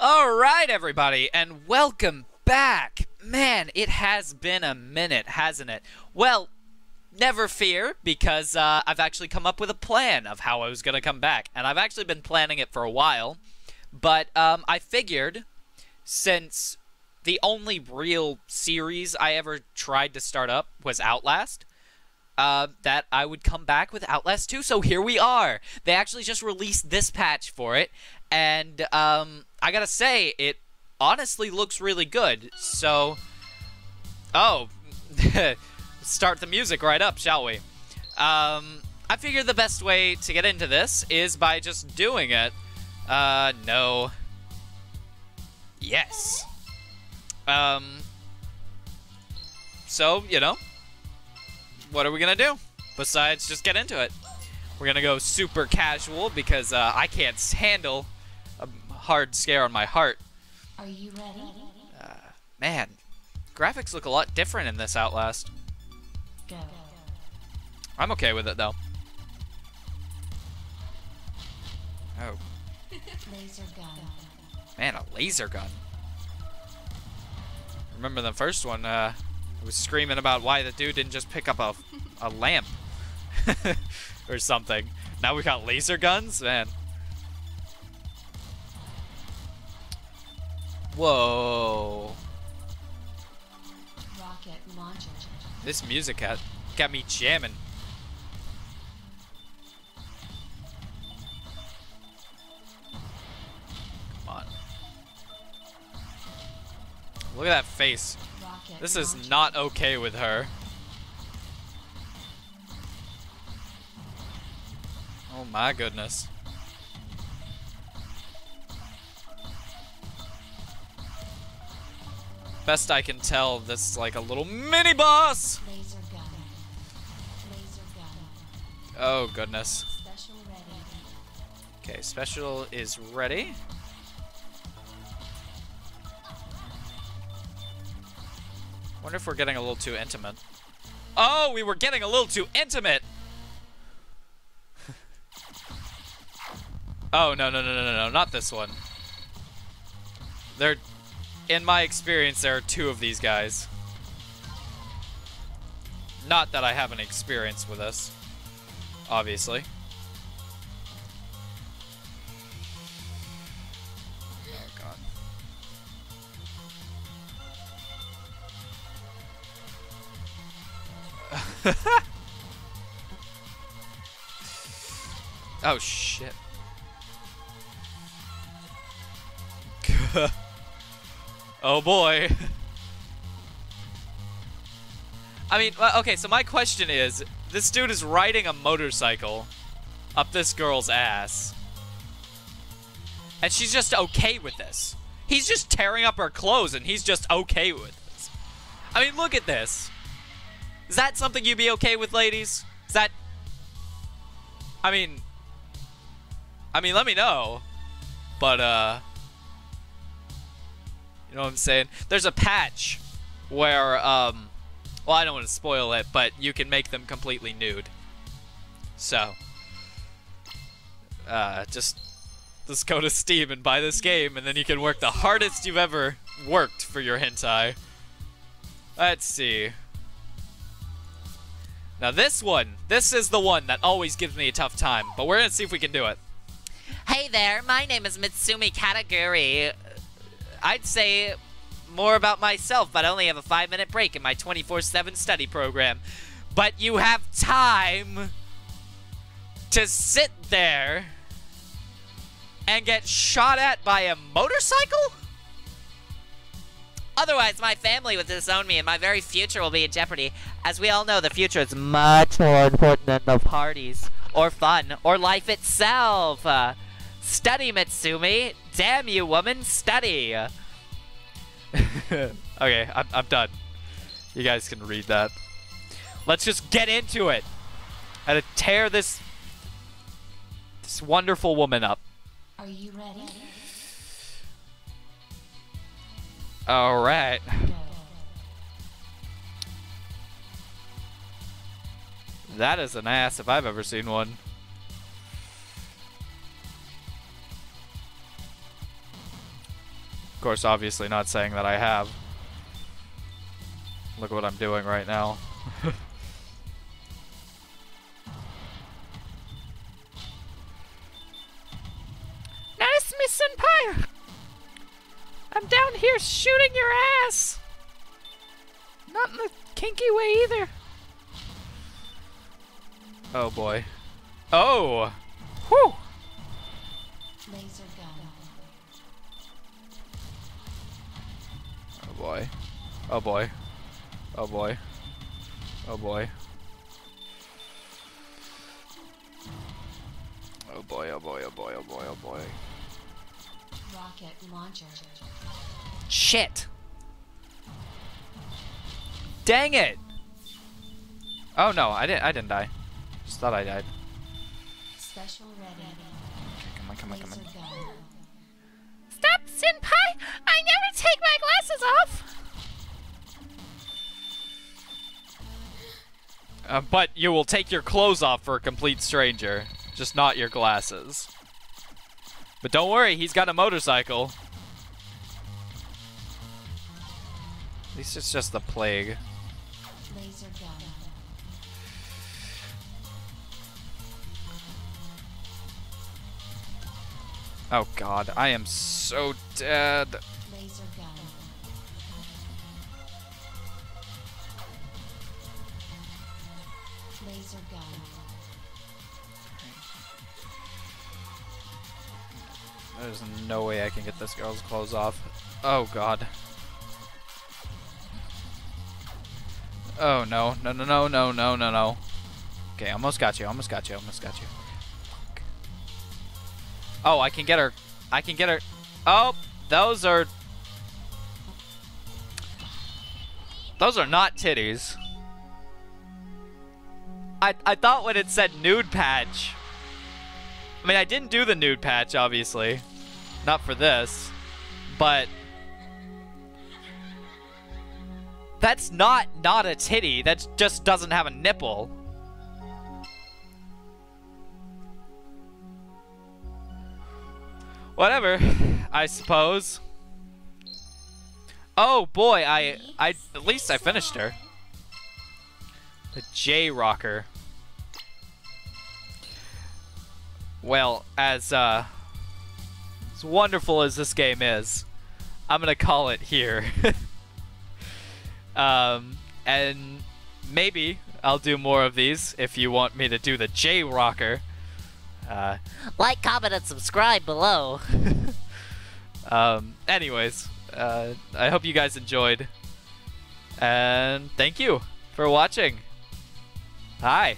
All right, everybody, and welcome back. Man, it has been a minute, hasn't it? Well, never fear, because uh, I've actually come up with a plan of how I was going to come back, and I've actually been planning it for a while. But um, I figured, since the only real series I ever tried to start up was Outlast, uh, that I would come back with Outlast 2. So here we are. They actually just released this patch for it, and um, I gotta say, it honestly looks really good. So, oh, start the music right up, shall we? Um, I figure the best way to get into this is by just doing it. Uh, no. Yes. Um, so, you know, what are we gonna do besides just get into it? We're gonna go super casual because uh, I can't handle hard scare on my heart. Are you ready? Man, graphics look a lot different in this Outlast. Go. I'm okay with it though. Oh, Laser gun. man, a laser gun. Remember the first one, uh, I was screaming about why the dude didn't just pick up a, a lamp or something. Now we got laser guns? Man. Whoa. This music got, got me jamming. Come on. Look at that face. Rocket This is launcher. not okay with her. Oh my goodness. Best I can tell, this is like a little mini boss. Oh goodness. Okay, special is ready. Wonder if we're getting a little too intimate. Oh, we were getting a little too intimate. oh no no no no no no not this one. There, in my experience, there are two of these guys. Not that I have an experience with this, obviously. Oh god. oh shit. oh boy. I mean, okay, so my question is this dude is riding a motorcycle up this girl's ass. And she's just okay with this. He's just tearing up her clothes and he's just okay with this. I mean, look at this. Is that something you'd be okay with, ladies? Is that. I mean. I mean, let me know. But, uh. You know what I'm saying? There's a patch where, um. Well, I don't want to spoil it, but you can make them completely nude. So. Uh, just just go to Steam and buy this game, and then you can work the hardest you've ever worked for your hentai. Let's see. Now this one, this is the one that always gives me a tough time, but we're gonna see if we can do it. Hey there, my name is Mitsumi Kataguri. I'd say more about myself, but I only have a five minute break in my 24 7 study program. But you have time to sit there and get shot at by a motorcycle? Otherwise, my family would disown me and my very future will be in jeopardy. As we all know, the future is much more important than the parties, or fun, or life itself. Uh, study, Mitsumi. Damn you, woman, study. okay, I'm, I'm done. You guys can read that. Let's just get into it. And tear this this wonderful woman up. Are you ready? Alright. That is an ass if I've ever seen one. Course, obviously not saying that I have. Look what I'm doing right now. nice, Miss Senpai! I'm down here shooting your ass! Not in the kinky way either. Oh boy. Oh! Whew! Laser boy. Oh boy. Oh boy. Oh boy. Oh boy, oh boy, oh boy, oh boy, oh boy. Rocket launcher. Shit! Dang it! Oh no, I didn't I didn't die. Just thought I died. Special ready. Okay, come on, come on, come on. Senpai! I never take my glasses off! Uh, but you will take your clothes off for a complete stranger, just not your glasses. But don't worry, he's got a motorcycle. At least it's just the plague. Oh god, I am so dead. There's no way I can get this girl's clothes off. Oh god. Oh no, no, no, no, no, no, no, no. Okay, almost got you, almost got you, almost got you. Oh, I can get her. I can get her. Oh, those are. Those are not titties. I, I thought when it said nude patch. I mean, I didn't do the nude patch, obviously. Not for this. But. That's not not a titty. That just doesn't have a nipple. Whatever, I suppose. Oh boy, I I at least I finished her. The J Rocker. Well, as uh as wonderful as this game is, I'm gonna call it here. um, and maybe I'll do more of these if you want me to do the J Rocker. Uh, Like, comment, and subscribe below. um, anyways, uh, I hope you guys enjoyed. And thank you for watching. Hi.